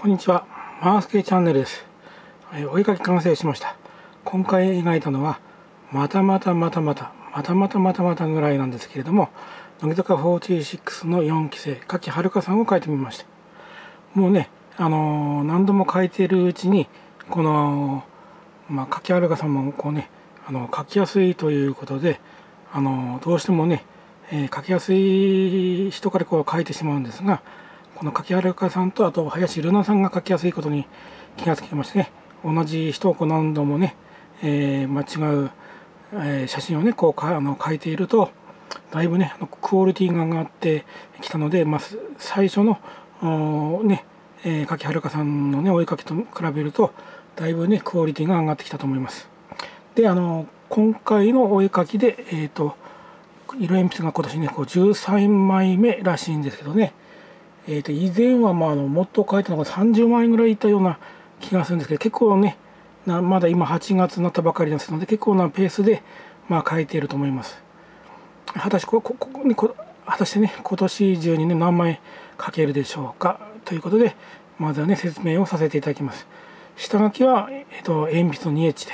こんにちは。マースケチャンネルです。えお絵かき完成しました。今回描いたのは、またまたまたまた、またまたまたまたぐらいなんですけれども、乃木坂46の4期生、柿遥さんを描いてみました。もうね、あのー、何度も描いているうちに、この、まあ、柿遥さんもこうね、あの、描きやすいということで、あのー、どうしてもね、えー、描きやすい人からこう描いてしまうんですが、この柿原さんとあと林瑠奈さんが描きやすいことに気がつきましてね同じ人をこう何度もね、えー、まあ、違う、えー、写真をねこうかあの描いているとだいぶねクオリティが上がってきたので、まあ、最初のね、えー、柿原さんのねお絵描きと比べるとだいぶねクオリティが上がってきたと思います。であの今回のお絵描きで、えーと、と色鉛筆が今年ねこう13枚目らしいんですけどねえー、と以前はまああのもっと書いたのが30万円ぐらいいたような気がするんですけど結構ねなまだ今8月になったばかりですので結構なペースでまあ書いていると思います。果たしてこここにこ果たしてね今年中にね何枚書けるでしょうかということでまずはね説明をさせていただきます。下書きは、えーと、鉛筆の 2H で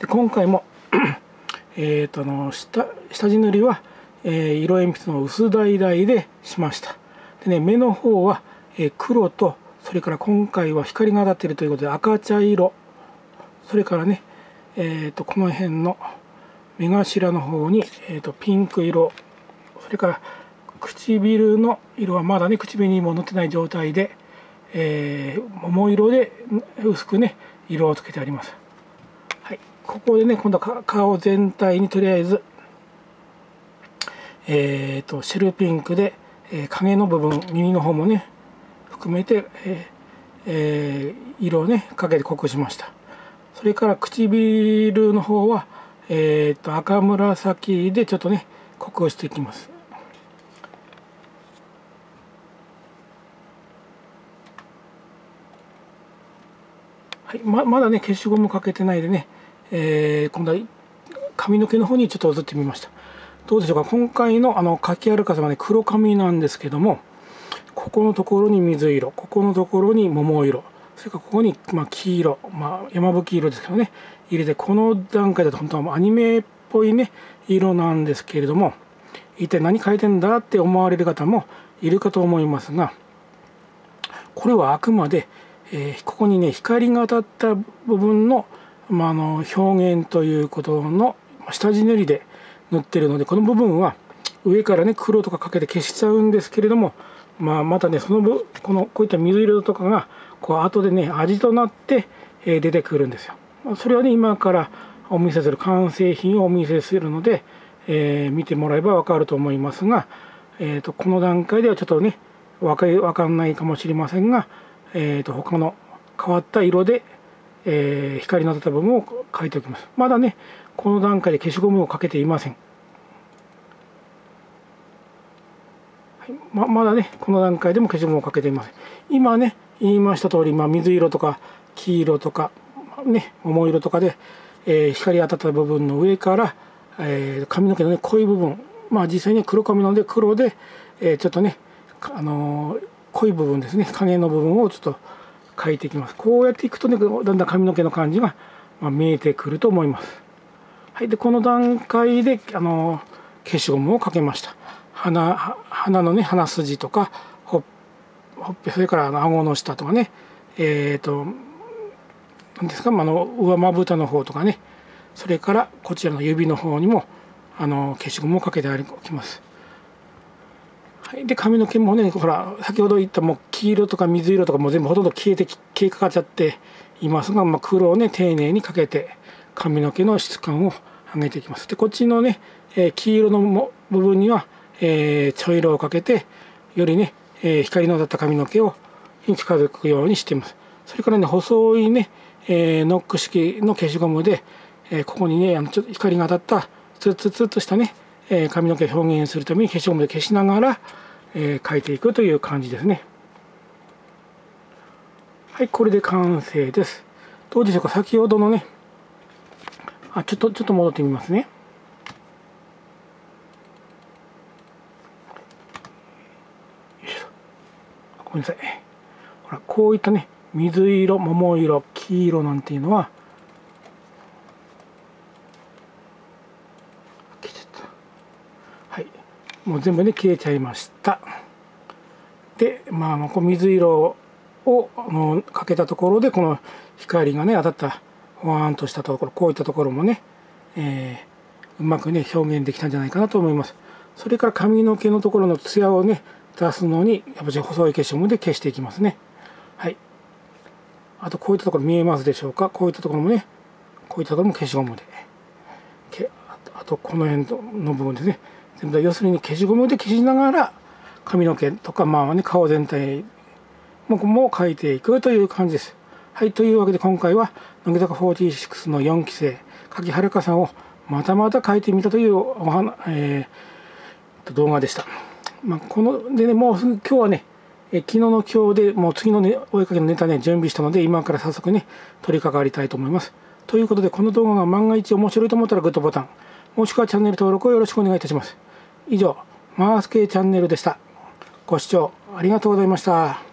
で今回も えっとの下下地塗りは、えー、色鉛筆の薄橙でしました。でね目の方は、え黒とそれから今回は光が当たっているということで赤茶色。それからね、えー、とこの辺の目頭の方に、えー、とピンク色。それから唇の色はまだね唇にも塗ってない状態で、えー、桃色で薄くね色をつけてあります。はい、ここでね今度は顔全体にとりあえずえーとシェルピンクでえー、影の部分耳の方もね含めて、ええー、色をねかけて濃くしました。それから唇の方は、えーと、赤紫でちょっとね濃くしていきます。はいままだね消しゴムかけてないでね、えー、今度は髪の毛の方にちょっと移ってみました。どうでしょうか？今回のあの柿る風はね黒髪なんですけどもここのところに水色ここのところに桃色それからここに、ま、黄色、まあ、山吹色ですけどね入れてこの段階だと本当はアニメっぽいね色なんですけれども一体何描いてんだって思われる方もいるかと思いますがこれはあくまで、えー、ここにね光が当たった部分の,、まあ、あの表現ということの下地塗りで塗ってるのでこの部分は上からね黒とかかけて消しちゃうんですけれども、まあ、またねその分このこういった水色とかがこう後でね味となって、え出てくるんですよ。それはね今からお見せする完成品をお見せするので、えー、見てもらえば分かると思いますが、えーと、この段階ではちょっとね分かかんないかもしれませんが、えー、と他の変わった色で、えー、光の当た部分を描いておきます。まだねこの段階で消しゴムをかけていません。はいままだねこの段階でも消しゴムをかけていません。今ね言いました通り、まあ、水色とか黄色とか、ね、桃色とかで、えー、光当たった部分の上から、えー、髪の毛の、ね、濃い部分まあ実際に黒髪なので黒で、えー、ちょっとね、あのー、濃い部分ですね影の部分をちょっと描いていきます。こうやっていくとねだんだん髪の毛の感じが、ま、見えてくると思います。はい、でこの段階であの消しゴムをかけました。鼻鼻のね鼻筋とかほっぺそれからあの顎の下とかねえっ、ー、と何ですか、あの上まぶたの方とかねそれからこちらの指の方にもあの消しゴムをかけておきます。で髪の毛もねほら先ほど言ったもう黄色とか水色とかも全部ほとんど消えて消えかかっちゃっていますが、まあ、黒をね丁寧にかけて髪の毛の質感を上げていきます。でこっちのね、えー、黄色の部分には、えー、茶色をかけてよりね、えー、光の当たった髪の毛をに近づくようにしています。それからね細いね、えー、ノック式の消しゴムで、え、ここにねあのちょっと光が当たったツツツとしたね、えー、髪の毛を表現するために消しゴムで消しながら、えー、描いていくという感じですね。はいこれで完成です。どうでしょうか？先ほどのね。あちょっとちょっと戻ってみますね。ごめんなさい。ほらこういったね水色桃色黄色なんていうのははいもう全部ね消えちゃいました。でまあこう水色をのかけたところでこの光がね当たったほわーんとしたところこういったところもね、えー、うまくね表現できたんじゃないかなと思います。それから髪の毛のところのツヤをね出すのにやっぱり細い消しゴムで消していきますね。はい。あとこういったところ見えますでしょうか？こういったところもねこういったところも消しゴムであとこの辺の部分ですね。全部要するに消しゴムで消しながら髪の毛とかまあね顔全体もも描いていくという感じです。はい、というわけで今回は乃木坂46の4期生柿遥香さんをまたまた描いてみたというおは、えー、動画でした。まあ、このでねもう今日はねえ昨日の今日でもう次の、ね、お絵かきのネタね準備したので今から早速ね取り掛かりたいと思います。ということでこの動画が万が一面白いと思ったらグッドボタンもしくはチャンネル登録をよろしくお願いいたします。以上マースケチャンネルでした。ご視聴ありがとうございました。